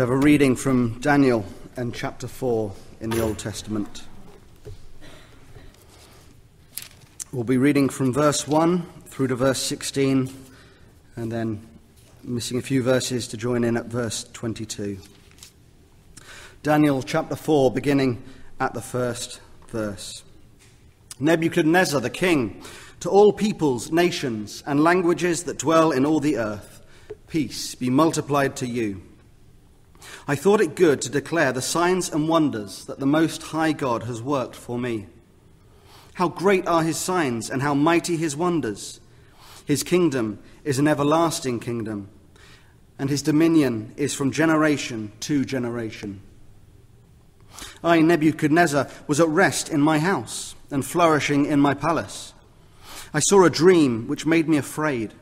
We have a reading from Daniel and chapter 4 in the Old Testament. We'll be reading from verse 1 through to verse 16, and then missing a few verses to join in at verse 22. Daniel chapter 4, beginning at the first verse. Nebuchadnezzar the king, to all peoples, nations, and languages that dwell in all the earth, peace be multiplied to you. I thought it good to declare the signs and wonders that the Most High God has worked for me. How great are his signs and how mighty his wonders! His kingdom is an everlasting kingdom, and his dominion is from generation to generation. I, Nebuchadnezzar, was at rest in my house and flourishing in my palace. I saw a dream which made me afraid,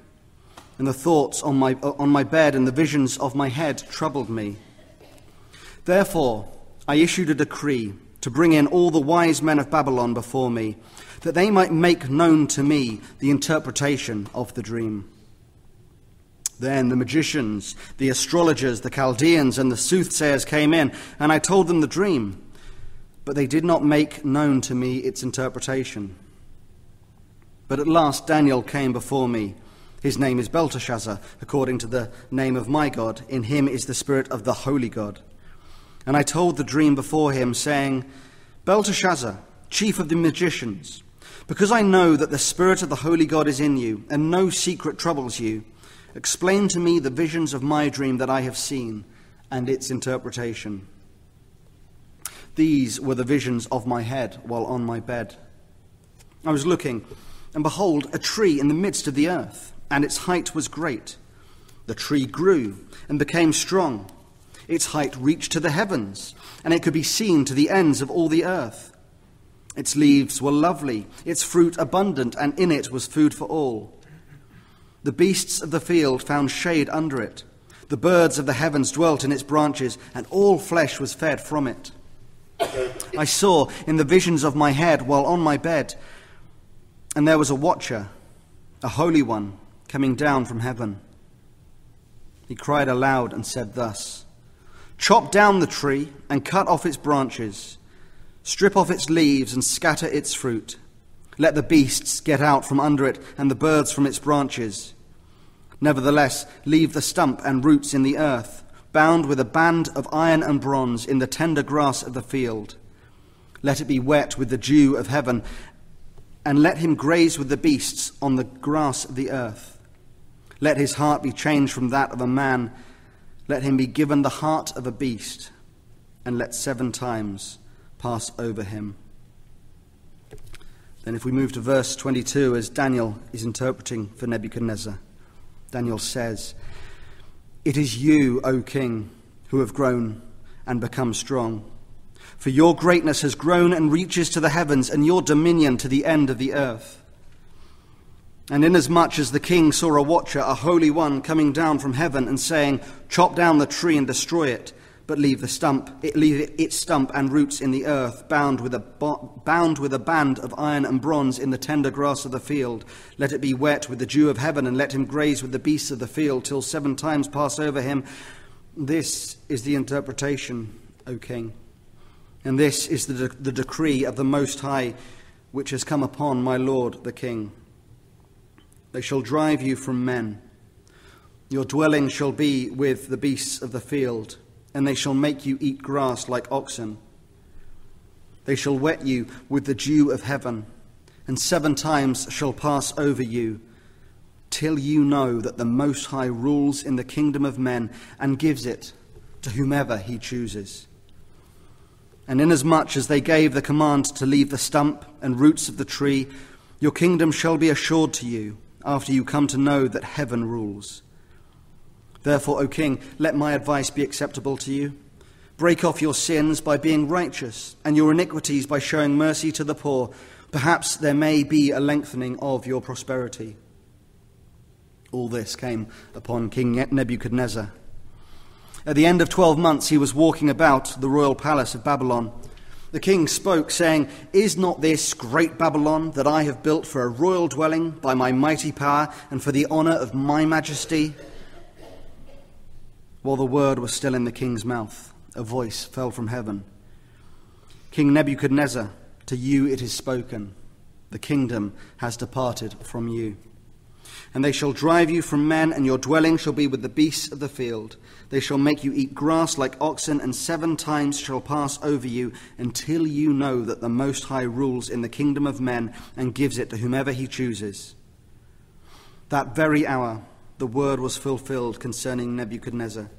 and the thoughts on my, on my bed and the visions of my head troubled me. Therefore, I issued a decree to bring in all the wise men of Babylon before me, that they might make known to me the interpretation of the dream. Then the magicians, the astrologers, the Chaldeans, and the soothsayers came in, and I told them the dream, but they did not make known to me its interpretation. But at last Daniel came before me. His name is Belteshazzar, according to the name of my God. In him is the spirit of the holy God. And I told the dream before him, saying, Belteshazzar, chief of the magicians, because I know that the Spirit of the Holy God is in you, and no secret troubles you, explain to me the visions of my dream that I have seen, and its interpretation. These were the visions of my head while on my bed. I was looking, and behold, a tree in the midst of the earth, and its height was great. The tree grew and became strong its height reached to the heavens, and it could be seen to the ends of all the earth. Its leaves were lovely, its fruit abundant, and in it was food for all. The beasts of the field found shade under it. The birds of the heavens dwelt in its branches, and all flesh was fed from it. I saw in the visions of my head while on my bed, and there was a watcher, a holy one, coming down from heaven. He cried aloud and said thus Chop down the tree and cut off its branches. Strip off its leaves and scatter its fruit. Let the beasts get out from under it and the birds from its branches. Nevertheless, leave the stump and roots in the earth, bound with a band of iron and bronze in the tender grass of the field. Let it be wet with the dew of heaven, and let him graze with the beasts on the grass of the earth. Let his heart be changed from that of a man let him be given the heart of a beast, and let seven times pass over him. Then, if we move to verse 22, as Daniel is interpreting for Nebuchadnezzar, Daniel says, It is you, O king, who have grown and become strong. For your greatness has grown and reaches to the heavens, and your dominion to the end of the earth. And inasmuch as the king saw a watcher, a holy one, coming down from heaven and saying, Chop down the tree and destroy it, but leave the stump, it, leave its stump and roots in the earth, bound with, a, bound with a band of iron and bronze in the tender grass of the field. Let it be wet with the dew of heaven, and let him graze with the beasts of the field till seven times pass over him. This is the interpretation, O king. And this is the, de- the decree of the Most High, which has come upon my Lord the king. They shall drive you from men. Your dwelling shall be with the beasts of the field, and they shall make you eat grass like oxen. They shall wet you with the dew of heaven, and seven times shall pass over you, till you know that the Most High rules in the kingdom of men and gives it to whomever he chooses. And inasmuch as they gave the command to leave the stump and roots of the tree, your kingdom shall be assured to you after you come to know that heaven rules. Therefore, O king, let my advice be acceptable to you. Break off your sins by being righteous, and your iniquities by showing mercy to the poor. Perhaps there may be a lengthening of your prosperity. All this came upon King Nebuchadnezzar. At the end of twelve months, he was walking about the royal palace of Babylon the king spoke, saying, Is not this great Babylon that I have built for a royal dwelling by my mighty power and for the honour of my majesty? while the word was still in the king's mouth, a voice fell from heaven King Nebuchadnezzar, to you it is spoken, the kingdom has departed from you. And they shall drive you from men, and your dwelling shall be with the beasts of the field. They shall make you eat grass like oxen, and seven times shall pass over you, until you know that the Most High rules in the kingdom of men and gives it to whomever he chooses. That very hour the word was fulfilled concerning Nebuchadnezzar.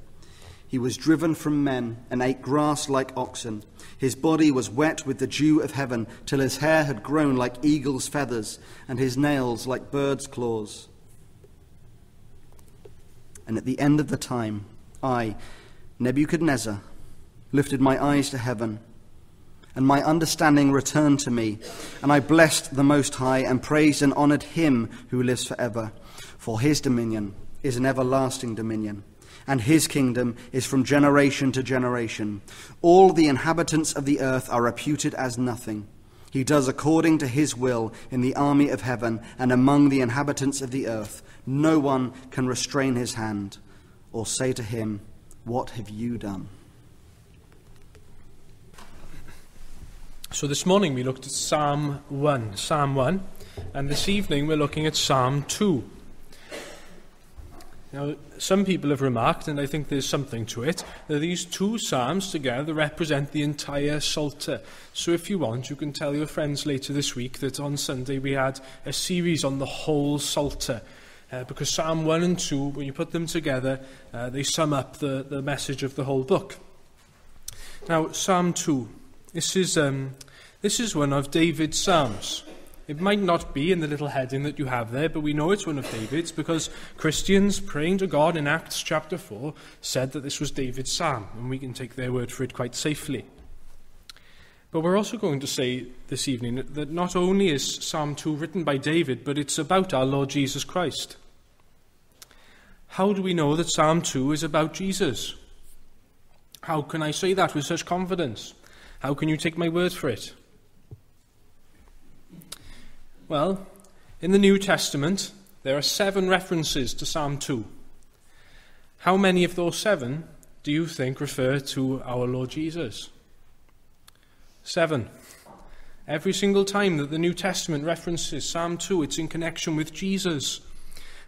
He was driven from men and ate grass like oxen. His body was wet with the dew of heaven, till his hair had grown like eagle's feathers, and his nails like bird's claws. And at the end of the time, I, Nebuchadnezzar, lifted my eyes to heaven, and my understanding returned to me, and I blessed the Most High, and praised and honored him who lives forever. For his dominion is an everlasting dominion and his kingdom is from generation to generation. All the inhabitants of the earth are reputed as nothing. He does according to his will in the army of heaven and among the inhabitants of the earth. No one can restrain his hand or say to him, What have you done? So this morning we looked at Psalm 1, Psalm 1, and this evening we're looking at Psalm 2. Now, some people have remarked, and I think there's something to it, that these two psalms together represent the entire Psalter. So if you want, you can tell your friends later this week that on Sunday we had a series on the whole Psalter. Uh, because Psalm 1 and 2, when you put them together, uh, they sum up the, the message of the whole book. Now, Psalm 2. This is, um, this is one of David's Psalms. It might not be in the little heading that you have there, but we know it's one of David's because Christians praying to God in Acts chapter 4 said that this was David's psalm, and we can take their word for it quite safely. But we're also going to say this evening that not only is Psalm 2 written by David, but it's about our Lord Jesus Christ. How do we know that Psalm 2 is about Jesus? How can I say that with such confidence? How can you take my word for it? Well, in the New Testament, there are seven references to Psalm 2. How many of those seven do you think refer to our Lord Jesus? Seven. Every single time that the New Testament references Psalm 2, it's in connection with Jesus.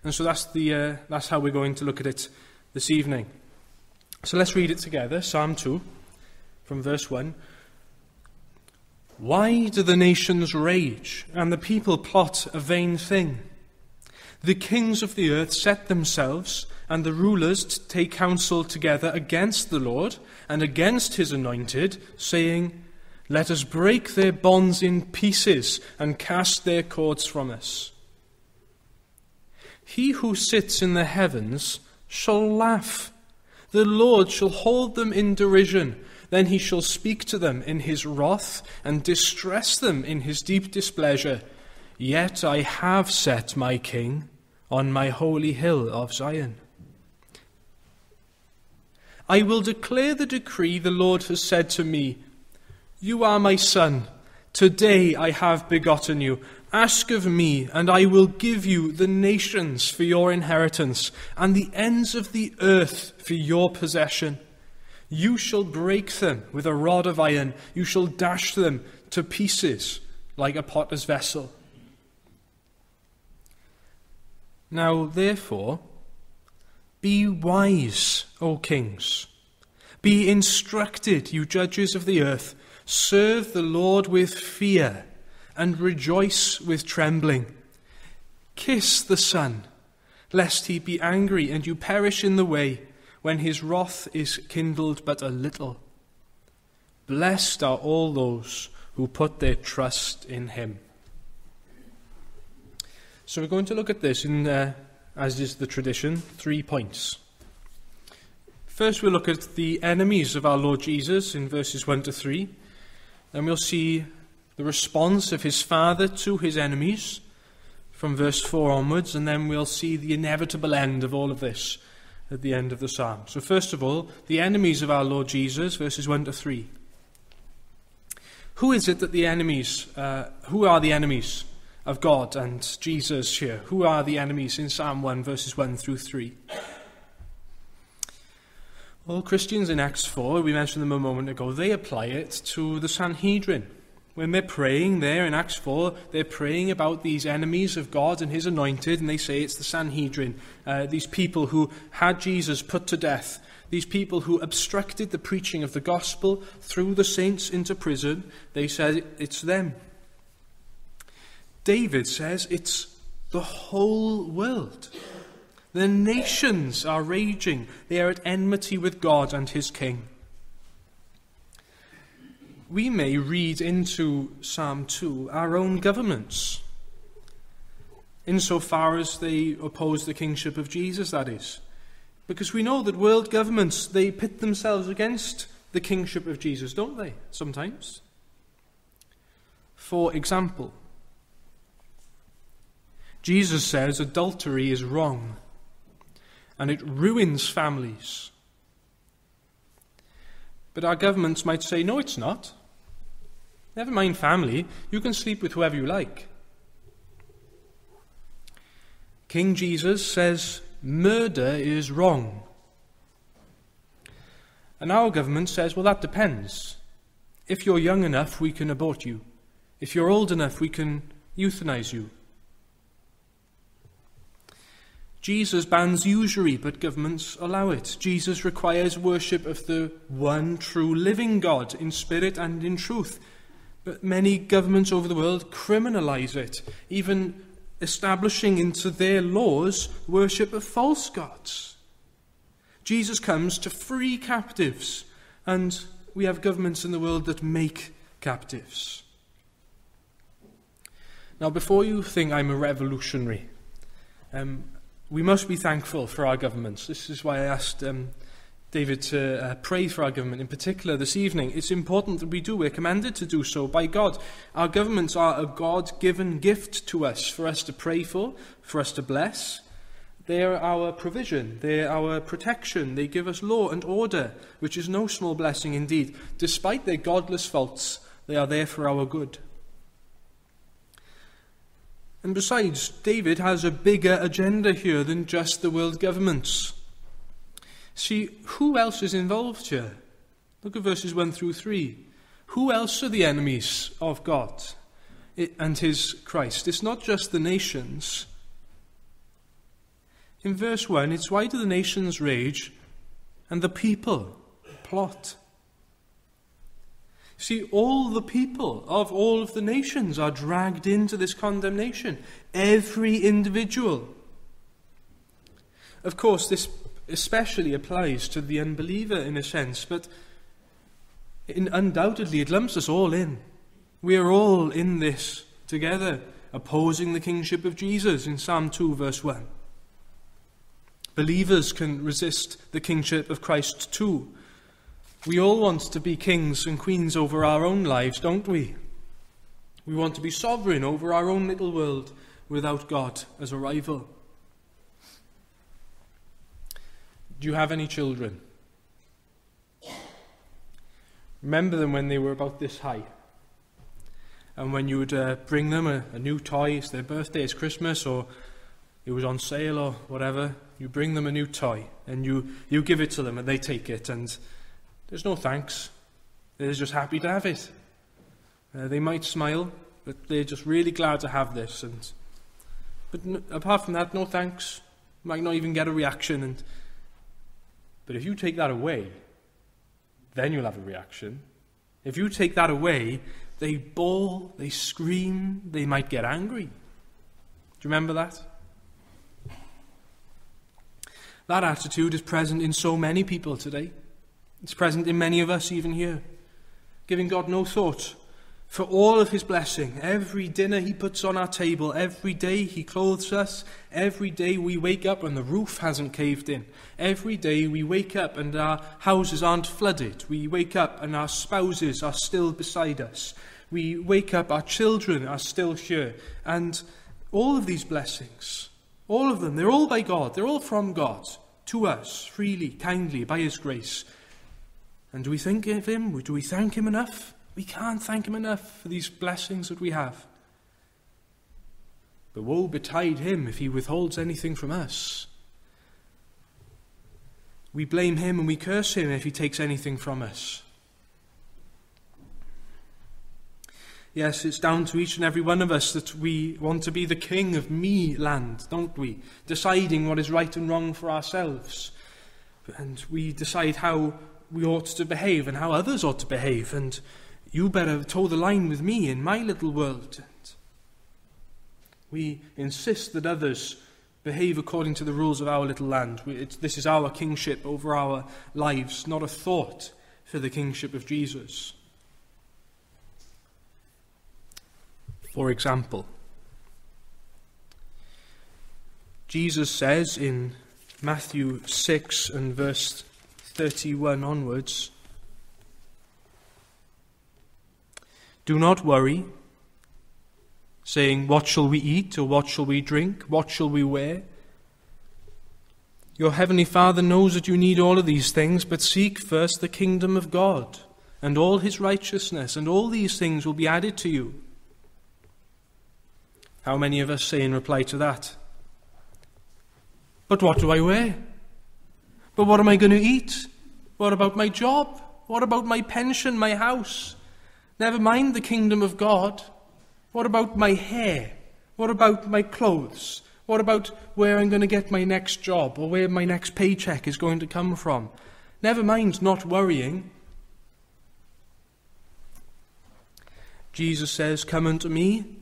And so that's, the, uh, that's how we're going to look at it this evening. So let's read it together Psalm 2, from verse 1. Why do the nations rage and the people plot a vain thing? The kings of the earth set themselves, and the rulers take counsel together against the Lord and against his anointed, saying, Let us break their bonds in pieces and cast their cords from us. He who sits in the heavens shall laugh. The Lord shall hold them in derision. Then he shall speak to them in his wrath and distress them in his deep displeasure. Yet I have set my king on my holy hill of Zion. I will declare the decree the Lord has said to me You are my son. Today I have begotten you. Ask of me, and I will give you the nations for your inheritance, and the ends of the earth for your possession. You shall break them with a rod of iron, you shall dash them to pieces like a potter's vessel. Now, therefore, be wise, O kings. Be instructed, you judges of the earth. Serve the Lord with fear and rejoice with trembling. Kiss the Son, lest he be angry and you perish in the way when his wrath is kindled but a little. Blessed are all those who put their trust in him. So we're going to look at this in, uh, as is the tradition, three points. First, we'll look at the enemies of our Lord Jesus in verses 1 to 3. Then we'll see the response of his Father to his enemies from verse 4 onwards. And then we'll see the inevitable end of all of this at the end of the psalm. So, first of all, the enemies of our Lord Jesus, verses 1 to 3. Who is it that the enemies, uh, who are the enemies of God and Jesus here? Who are the enemies in Psalm 1, verses 1 through 3? Well, Christians in Acts 4, we mentioned them a moment ago, they apply it to the Sanhedrin. When they're praying there in Acts 4, they're praying about these enemies of God and His anointed, and they say it's the Sanhedrin, uh, these people who had Jesus put to death, these people who obstructed the preaching of the gospel, threw the saints into prison. They said it's them. David says it's the whole world. The nations are raging, they are at enmity with God and His King we may read into Psalm 2 our own governments, insofar as they oppose the kingship of Jesus, that is. Because we know that world governments, they pit themselves against the kingship of Jesus, don't they, sometimes? For example, Jesus says adultery is wrong and it ruins families. But our governments might say, no, it's not. Never mind family, you can sleep with whoever you like. King Jesus says murder is wrong. And our government says, well, that depends. If you're young enough, we can abort you. If you're old enough, we can euthanize you. Jesus bans usury, but governments allow it. Jesus requires worship of the one true living God in spirit and in truth. But many governments over the world criminalize it, even establishing into their laws worship of false gods. Jesus comes to free captives, and we have governments in the world that make captives. Now, before you think I'm a revolutionary, um, we must be thankful for our governments. This is why I asked um, David to uh, pray for our government in particular this evening. It's important that we do. We're commanded to do so by God. Our governments are a God given gift to us for us to pray for, for us to bless. They are our provision, they are our protection. They give us law and order, which is no small blessing indeed. Despite their godless faults, they are there for our good. And besides, David has a bigger agenda here than just the world governments. See, who else is involved here? Look at verses 1 through 3. Who else are the enemies of God and his Christ? It's not just the nations. In verse 1, it's why do the nations rage and the people plot? See, all the people of all of the nations are dragged into this condemnation. Every individual. Of course, this especially applies to the unbeliever in a sense, but in, undoubtedly it lumps us all in. We are all in this together, opposing the kingship of Jesus in Psalm 2, verse 1. Believers can resist the kingship of Christ too. We all want to be kings and queens over our own lives, don't we? We want to be sovereign over our own little world without God as a rival. Do you have any children? Remember them when they were about this high. And when you would uh, bring them a, a new toy, it's their birthday, it's Christmas, or it was on sale or whatever, you bring them a new toy and you, you give it to them and they take it and there's no thanks. They're just happy to have it. Uh, they might smile, but they're just really glad to have this. And but apart from that, no thanks. Might not even get a reaction, and but if you take that away, then you'll have a reaction. If you take that away, they bawl, they scream, they might get angry. Do you remember that? That attitude is present in so many people today. It's present in many of us, even here. Giving God no thought for all of his blessing. Every dinner he puts on our table, every day he clothes us, every day we wake up and the roof hasn't caved in. Every day we wake up and our houses aren't flooded. We wake up and our spouses are still beside us. We wake up, our children are still here. And all of these blessings, all of them, they're all by God. They're all from God to us, freely, kindly, by his grace. And do we think of him? Do we thank him enough? We can't thank Him enough for these blessings that we have. But woe betide him if he withholds anything from us. We blame him and we curse him if he takes anything from us. Yes, it's down to each and every one of us that we want to be the king of me land, don't we? Deciding what is right and wrong for ourselves. And we decide how we ought to behave and how others ought to behave. And you better toe the line with me in my little world. We insist that others behave according to the rules of our little land. We, this is our kingship over our lives, not a thought for the kingship of Jesus. For example, Jesus says in Matthew 6 and verse 31 onwards Do not worry, saying, What shall we eat, or what shall we drink, what shall we wear? Your heavenly Father knows that you need all of these things, but seek first the kingdom of God and all his righteousness, and all these things will be added to you. How many of us say in reply to that? But what do I wear? But what am I going to eat? What about my job? What about my pension, my house? Never mind the kingdom of God. What about my hair? What about my clothes? What about where I'm going to get my next job or where my next paycheck is going to come from? Never mind not worrying. Jesus says, Come unto me,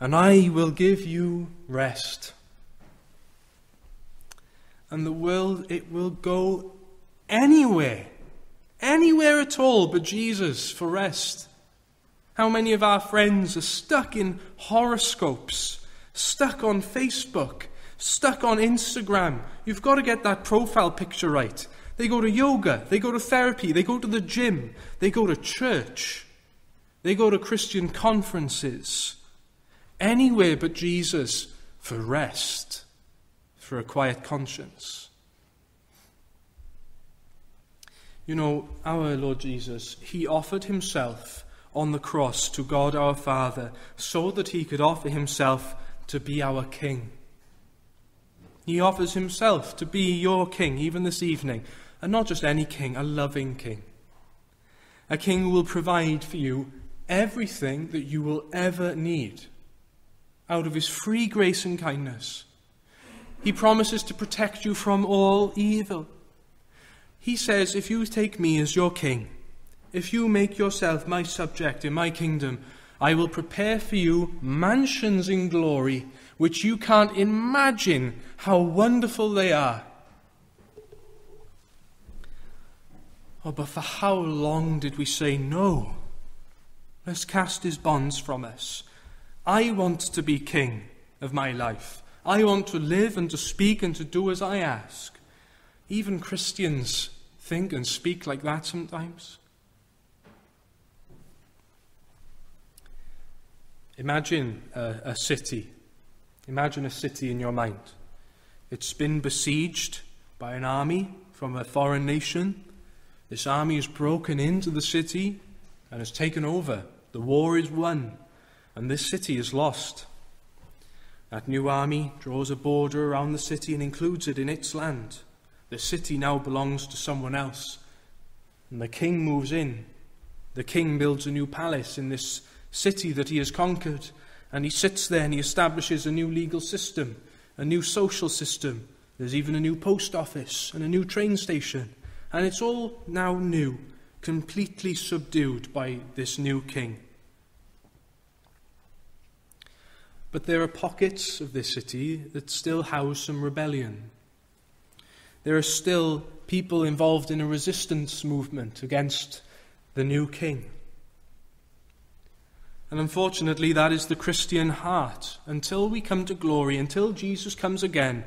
and I will give you rest. And the world, it will go anywhere, anywhere at all but Jesus for rest. How many of our friends are stuck in horoscopes, stuck on Facebook, stuck on Instagram? You've got to get that profile picture right. They go to yoga, they go to therapy, they go to the gym, they go to church, they go to Christian conferences anywhere but Jesus for rest, for a quiet conscience. You know, our Lord Jesus, He offered Himself on the cross to God our Father so that He could offer Himself to be our King. He offers Himself to be your King even this evening, and not just any King, a loving King. A King who will provide for you everything that you will ever need out of his free grace and kindness. He promises to protect you from all evil. He says, If you take me as your king, if you make yourself my subject in my kingdom, I will prepare for you mansions in glory, which you can't imagine how wonderful they are. Oh, but for how long did we say no? Let's cast his bonds from us. I want to be king of my life. I want to live and to speak and to do as I ask. Even Christians think and speak like that sometimes. Imagine a, a, city. Imagine a city in your mind. It's been besieged by an army from a foreign nation. This army has broken into the city and has taken over. The war is won and this city is lost. That new army draws a border around the city and includes it in its land. The city now belongs to someone else. And the king moves in. The king builds a new palace in this city that he has conquered. And he sits there and he establishes a new legal system, a new social system. There's even a new post office and a new train station. And it's all now new, completely subdued by this new king. But there are pockets of this city that still house some rebellion. There are still people involved in a resistance movement against the new king. And unfortunately, that is the Christian heart. Until we come to glory, until Jesus comes again,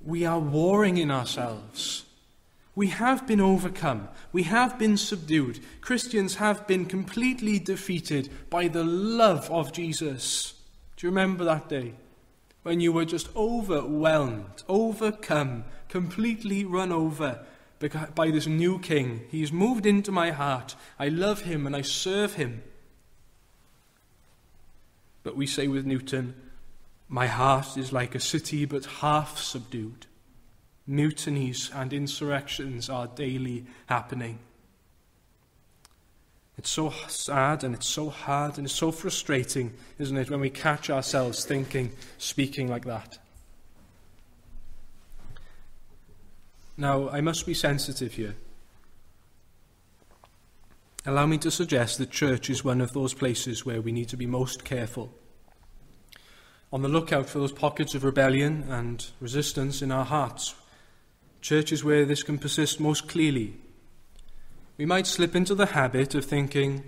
we are warring in ourselves. We have been overcome. We have been subdued. Christians have been completely defeated by the love of Jesus. Do you remember that day? When you were just overwhelmed, overcome, completely run over by this new king. He's moved into my heart. I love him and I serve him. But we say with Newton, my heart is like a city but half subdued. Mutinies and insurrections are daily happening. It's so sad and it's so hard and it's so frustrating, isn't it, when we catch ourselves thinking, speaking like that. Now, I must be sensitive here. Allow me to suggest that church is one of those places where we need to be most careful. On the lookout for those pockets of rebellion and resistance in our hearts. Church is where this can persist most clearly we might slip into the habit of thinking,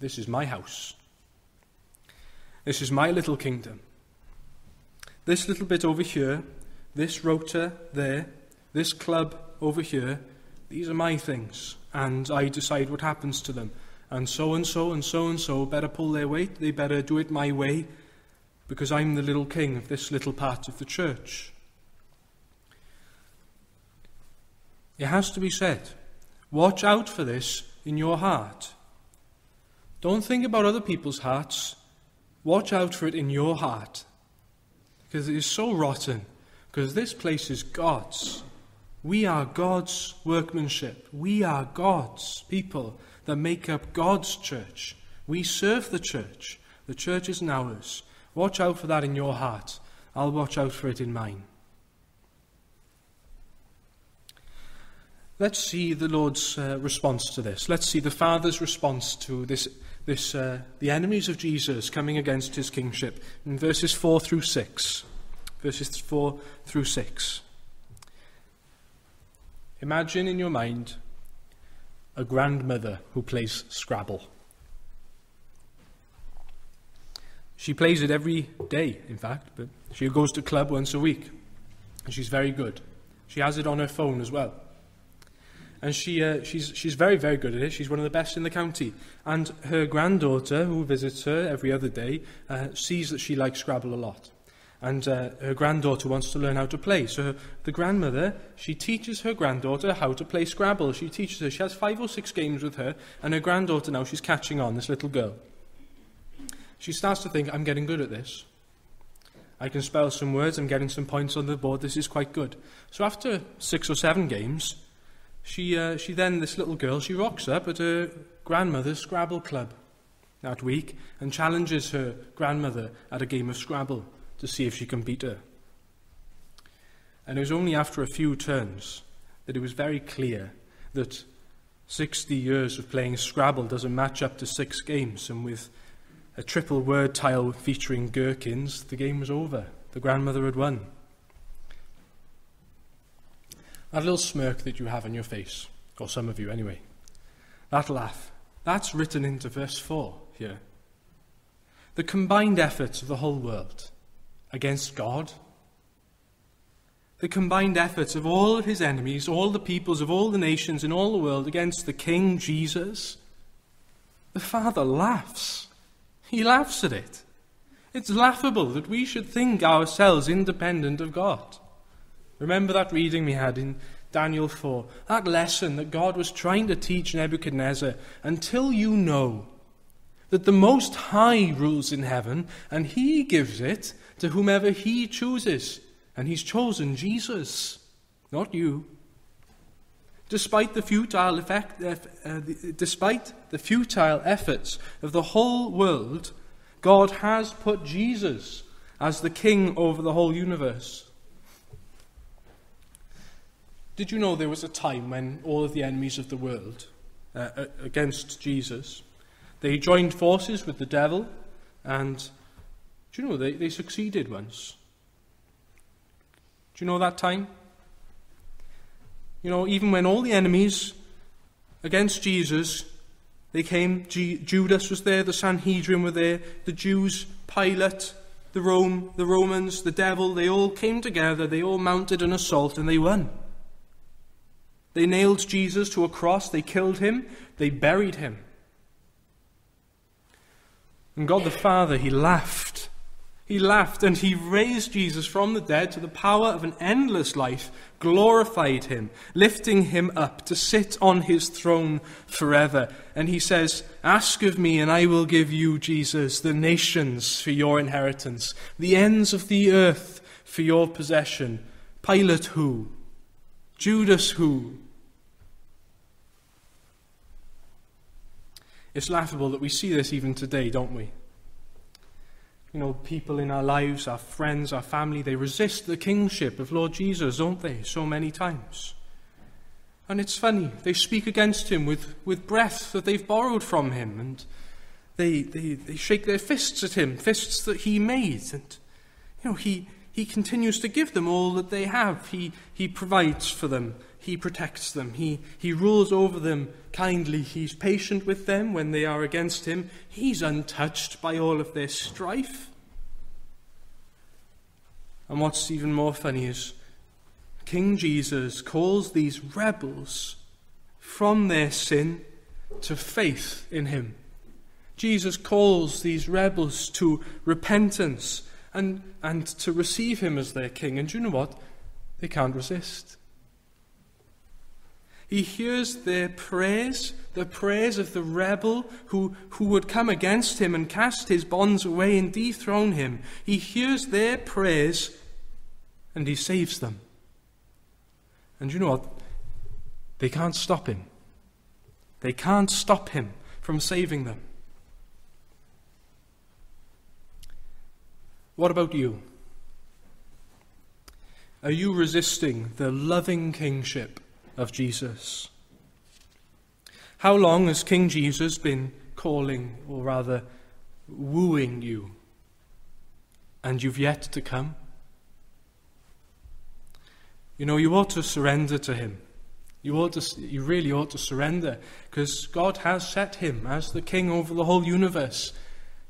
this is my house. This is my little kingdom. This little bit over here, this rota there, this club over here, these are my things, and I decide what happens to them. And so and so and so and so better pull their weight, they better do it my way, because I'm the little king of this little part of the church. It has to be said Watch out for this in your heart. Don't think about other people's hearts. Watch out for it in your heart. Because it is so rotten. Because this place is God's. We are God's workmanship. We are God's people that make up God's church. We serve the church. The church is ours. Watch out for that in your heart. I'll watch out for it in mine. Let's see the Lord's uh, response to this. Let's see the Father's response to this, this uh, the enemies of Jesus coming against his kingship in verses 4 through 6. Verses 4 through 6. Imagine in your mind a grandmother who plays Scrabble. She plays it every day, in fact, but she goes to club once a week. And she's very good. She has it on her phone as well and she, uh, she's, she's very, very good at it. She's one of the best in the county. And her granddaughter, who visits her every other day, uh, sees that she likes Scrabble a lot. And uh, her granddaughter wants to learn how to play. So her, the grandmother, she teaches her granddaughter how to play Scrabble. She teaches her. She has five or six games with her, and her granddaughter now, she's catching on, this little girl. She starts to think, I'm getting good at this. I can spell some words, I'm getting some points on the board, this is quite good. So after six or seven games, she, uh, she then, this little girl, she rocks up at her grandmother's Scrabble club that week and challenges her grandmother at a game of Scrabble to see if she can beat her. And it was only after a few turns that it was very clear that 60 years of playing Scrabble doesn't match up to six games, and with a triple word tile featuring gherkins, the game was over. The grandmother had won. That little smirk that you have on your face, or some of you anyway, that laugh, that's written into verse 4 here. The combined efforts of the whole world against God, the combined efforts of all of his enemies, all the peoples of all the nations in all the world against the King Jesus, the Father laughs. He laughs at it. It's laughable that we should think ourselves independent of God. Remember that reading we had in Daniel 4, that lesson that God was trying to teach Nebuchadnezzar until you know that the Most High rules in heaven and He gives it to whomever He chooses. And He's chosen Jesus, not you. Despite the futile effect, uh, uh, despite the futile efforts of the whole world, God has put Jesus as the king over the whole universe. Did you know there was a time when all of the enemies of the world uh, against Jesus, they joined forces with the devil, and do you know they, they succeeded once? Do you know that time? You know, even when all the enemies against Jesus, they came, G- Judas was there, the Sanhedrin were there, the Jews, Pilate, the Rome, the Romans, the devil, they all came together, they all mounted an assault, and they won. They nailed Jesus to a cross, they killed him, they buried him. And God the Father, He laughed. He laughed and He raised Jesus from the dead to the power of an endless life, glorified Him, lifting Him up to sit on His throne forever. And He says, Ask of me, and I will give you, Jesus, the nations for your inheritance, the ends of the earth for your possession. Pilate who? Judas who? It's laughable that we see this even today, don't we? You know, people in our lives, our friends, our family, they resist the kingship of Lord Jesus, don't they, so many times? And it's funny, they speak against him with, with breath that they've borrowed from him, and they, they, they shake their fists at him, fists that he made. And, you know, he, he continues to give them all that they have. He, he provides for them. He protects them. He, he rules over them kindly. He's patient with them when they are against him. He's untouched by all of their strife. And what's even more funny is King Jesus calls these rebels from their sin to faith in him. Jesus calls these rebels to repentance and, and to receive him as their king. And you know what? They can't resist. He hears their praise, the praise of the rebel who, who would come against him and cast his bonds away and dethrone him. He hears their praise and he saves them. And you know what? They can't stop him. They can't stop him from saving them. What about you? Are you resisting the loving kingship of Jesus? How long has King Jesus been calling, or rather, wooing you, and you've yet to come? You know, you ought to surrender to him. You, ought to, you really ought to surrender because God has set him as the king over the whole universe.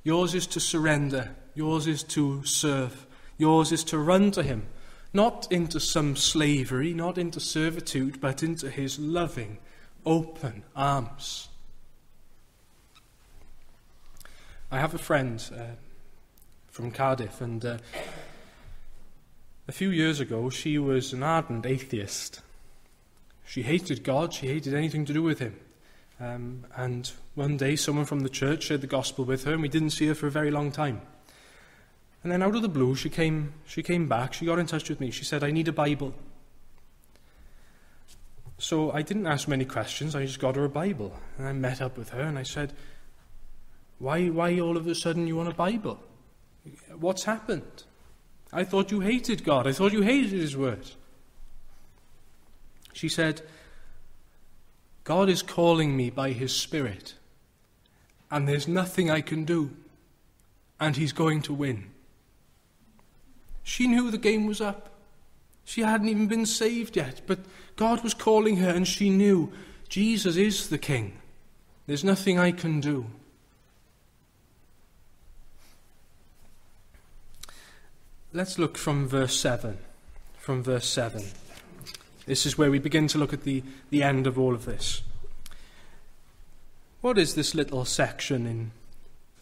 Yours is to surrender Yours is to serve. Yours is to run to Him, not into some slavery, not into servitude, but into His loving, open arms. I have a friend uh, from Cardiff, and uh, a few years ago she was an ardent atheist. She hated God, she hated anything to do with Him. Um, and one day, someone from the church shared the gospel with her, and we didn't see her for a very long time. And then out of the blue, she came, she came back. She got in touch with me. She said, I need a Bible. So I didn't ask many questions. I just got her a Bible. And I met up with her and I said, why, why all of a sudden you want a Bible? What's happened? I thought you hated God. I thought you hated His Word. She said, God is calling me by His Spirit, and there's nothing I can do, and He's going to win. She knew the game was up. She hadn't even been saved yet, but God was calling her, and she knew Jesus is the King. There's nothing I can do. Let's look from verse 7. From verse 7. This is where we begin to look at the, the end of all of this. What is this little section in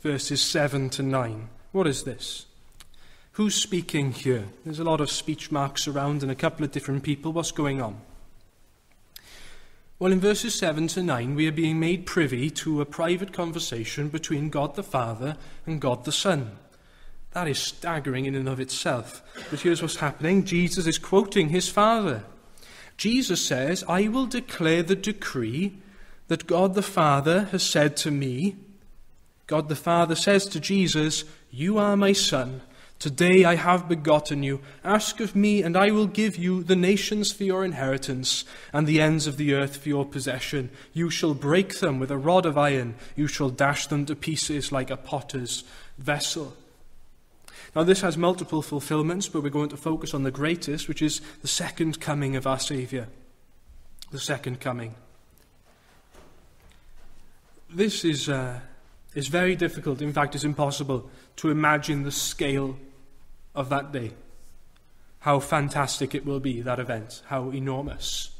verses 7 to 9? What is this? Who's speaking here? There's a lot of speech marks around and a couple of different people. What's going on? Well, in verses 7 to 9, we are being made privy to a private conversation between God the Father and God the Son. That is staggering in and of itself. But here's what's happening Jesus is quoting his Father. Jesus says, I will declare the decree that God the Father has said to me. God the Father says to Jesus, You are my Son. Today I have begotten you. Ask of me, and I will give you the nations for your inheritance, and the ends of the earth for your possession. You shall break them with a rod of iron. You shall dash them to pieces like a potter's vessel. Now, this has multiple fulfillments, but we're going to focus on the greatest, which is the second coming of our Saviour. The second coming. This is, uh, is very difficult, in fact, it's impossible to imagine the scale of that day. How fantastic it will be, that event, how enormous.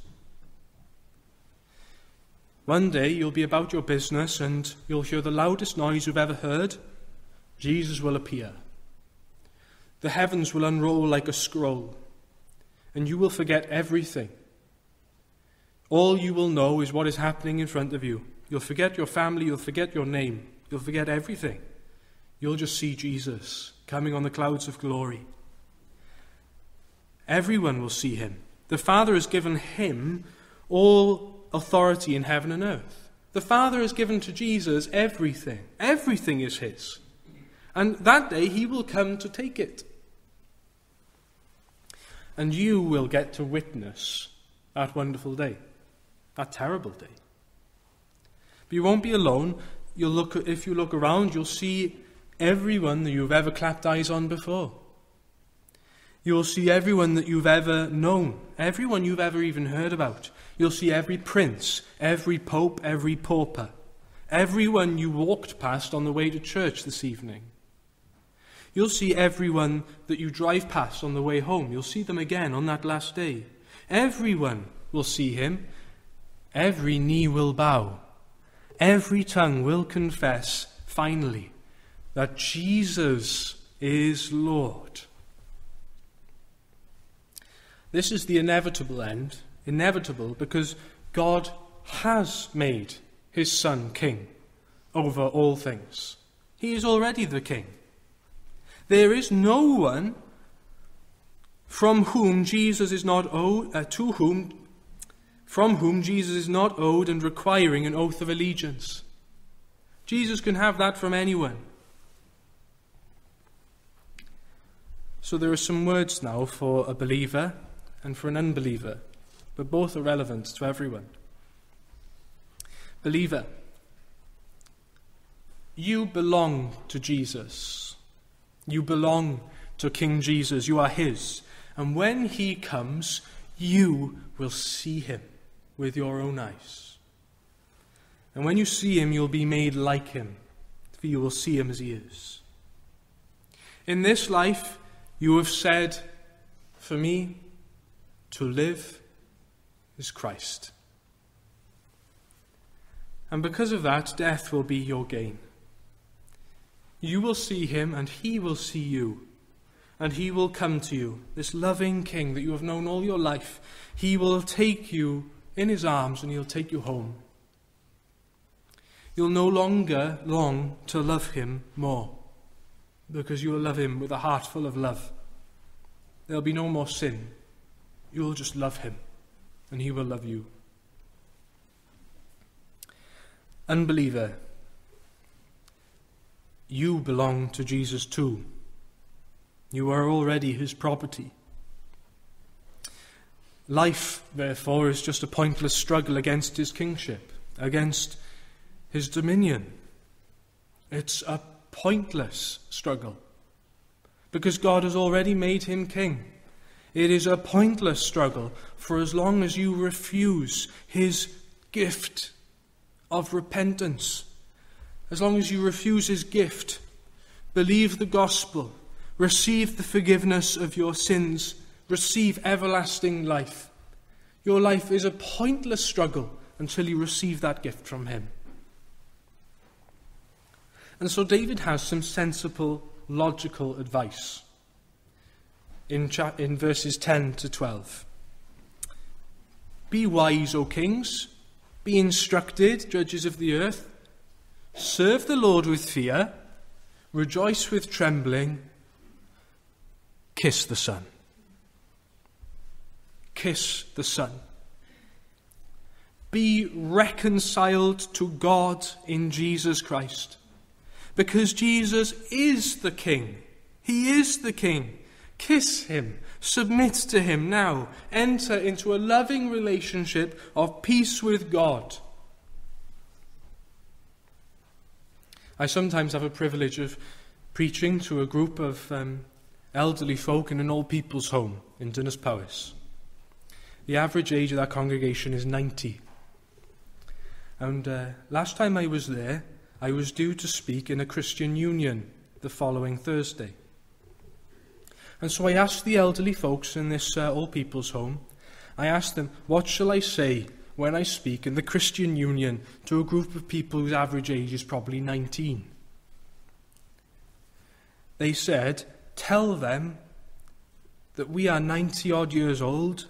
One day you'll be about your business and you'll hear the loudest noise you've ever heard. Jesus will appear. The heavens will unroll like a scroll, and you will forget everything. All you will know is what is happening in front of you. You'll forget your family, you'll forget your name, you'll forget everything. You'll just see Jesus coming on the clouds of glory. Everyone will see him. The Father has given him all authority in heaven and earth. The Father has given to Jesus everything. Everything is his. And that day he will come to take it. And you will get to witness that wonderful day, that terrible day. But you won't be alone. You'll look, if you look around, you'll see everyone that you've ever clapped eyes on before. You'll see everyone that you've ever known, everyone you've ever even heard about. You'll see every prince, every pope, every pauper, everyone you walked past on the way to church this evening. You'll see everyone that you drive past on the way home. You'll see them again on that last day. Everyone will see him. Every knee will bow. Every tongue will confess, finally, that Jesus is Lord. This is the inevitable end, inevitable because God has made his Son king over all things. He is already the king. There is no one from whom Jesus is not owed, uh, to whom, from whom Jesus is not owed and requiring an oath of allegiance. Jesus can have that from anyone. So there are some words now for a believer and for an unbeliever, but both are relevant to everyone. Believer, you belong to Jesus. You belong to King Jesus. You are His. And when He comes, you will see Him with your own eyes. And when you see Him, you'll be made like Him, for you will see Him as He is. In this life, you have said, For me, to live is Christ. And because of that, death will be your gain. You will see him, and he will see you. And he will come to you, this loving king that you have known all your life. He will take you in his arms and he'll take you home. You'll no longer long to love him more because you will love him with a heart full of love. There'll be no more sin. You'll just love him, and he will love you. Unbeliever, you belong to Jesus too. You are already his property. Life, therefore, is just a pointless struggle against his kingship, against his dominion. It's a pointless struggle because God has already made him king. It is a pointless struggle for as long as you refuse his gift of repentance. As long as you refuse his gift, believe the gospel, receive the forgiveness of your sins, receive everlasting life. Your life is a pointless struggle until you receive that gift from him. And so David has some sensible, logical advice in, in verses 10 to 12. Be wise, O kings, be instructed, judges of the earth. Serve the Lord with fear, rejoice with trembling, kiss the Son. Kiss the Son. Be reconciled to God in Jesus Christ. Because Jesus is the King. He is the King. Kiss him. Submit to him now. Enter into a loving relationship of peace with God. I sometimes have a privilege of preaching to a group of um, elderly folk in an old people's home in Dinas Powys. The average age of that congregation is 90. And uh, last time I was there, I was due to speak in a Christian union the following Thursday. And so I asked the elderly folks in this uh, old people's home, I asked them, what shall I say when I speak in the Christian Union to a group of people whose average age is probably 19? They said, tell them that we are 90 odd years old,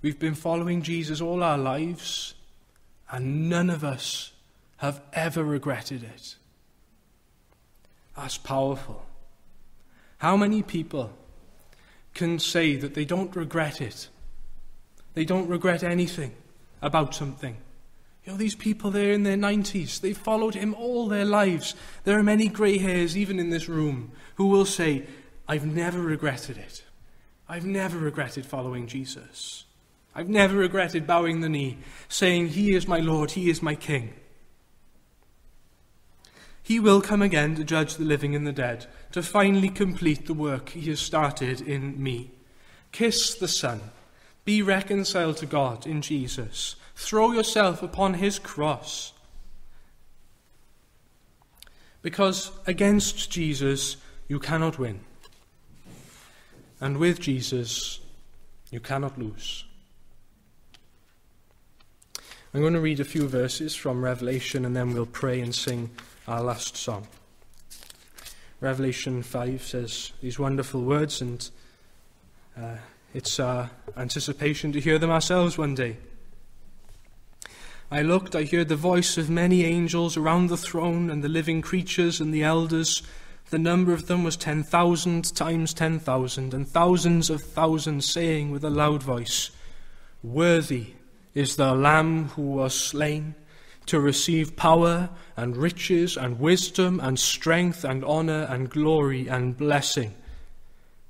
we've been following Jesus all our lives, and none of us have ever regretted it. That's powerful. How many people can say that they don't regret it. They don't regret anything about something. You know, these people there in their 90s, They've followed him all their lives. There are many grey hairs, even in this room, who will say, I've never regretted it. I've never regretted following Jesus. I've never regretted bowing the knee, saying, He is my Lord, He is my King. He will come again to judge the living and the dead, to finally complete the work He has started in me. Kiss the Son. Be reconciled to God in Jesus. Throw yourself upon His cross. Because against Jesus, you cannot win. And with Jesus, you cannot lose. I'm going to read a few verses from Revelation and then we'll pray and sing our last song. Revelation 5 says these wonderful words, and uh, it's our anticipation to hear them ourselves one day. I looked, I heard the voice of many angels around the throne, and the living creatures and the elders. The number of them was 10,000 times 10,000, and thousands of thousands saying with a loud voice, Worthy is the Lamb who was slain to receive power and riches and wisdom and strength and honor and glory and blessing.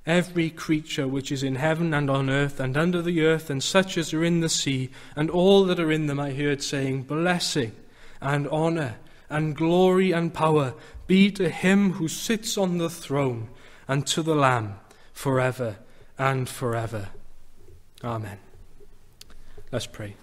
Every creature which is in heaven and on earth and under the earth and such as are in the sea and all that are in them I heard saying, Blessing and honor and glory and power be to him who sits on the throne and to the Lamb forever and forever. Amen. Let's pray.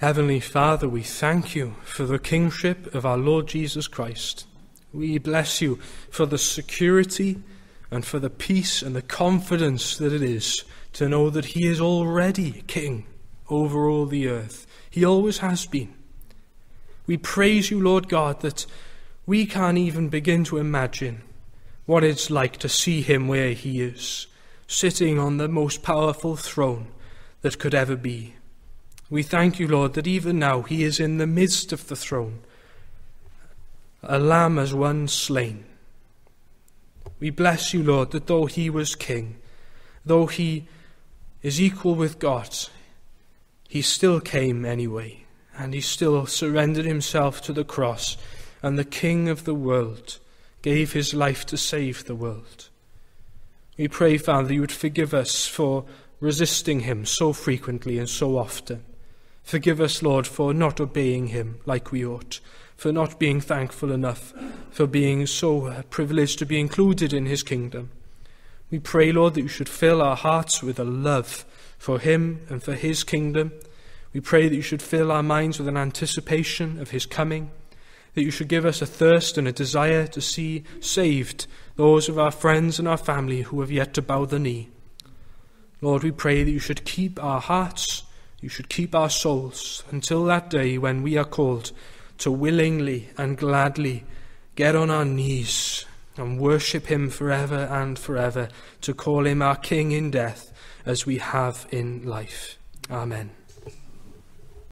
Heavenly Father, we thank you for the kingship of our Lord Jesus Christ. We bless you for the security and for the peace and the confidence that it is to know that He is already King over all the earth. He always has been. We praise you, Lord God, that we can't even begin to imagine what it's like to see Him where He is, sitting on the most powerful throne that could ever be. We thank you, Lord, that even now He is in the midst of the throne, a lamb as one slain. We bless you, Lord, that though He was King, though He is equal with God, He still came anyway and he still surrendered himself to the cross, and the King of the world gave his life to save the world. We pray, Father, you would forgive us for resisting him so frequently and so often. Forgive us, Lord, for not obeying him like we ought, for not being thankful enough, for being so privileged to be included in his kingdom. We pray, Lord, that you should fill our hearts with a love for him and for his kingdom we pray that you should fill our minds with an anticipation of his coming, that you should give us a thirst and a desire to see saved those of our friends and our family who have yet to bow the knee. Lord, we pray that you should keep our hearts, you should keep our souls until that day when we are called to willingly and gladly get on our knees and worship him forever and forever, to call him our King in death as we have in life. Amen.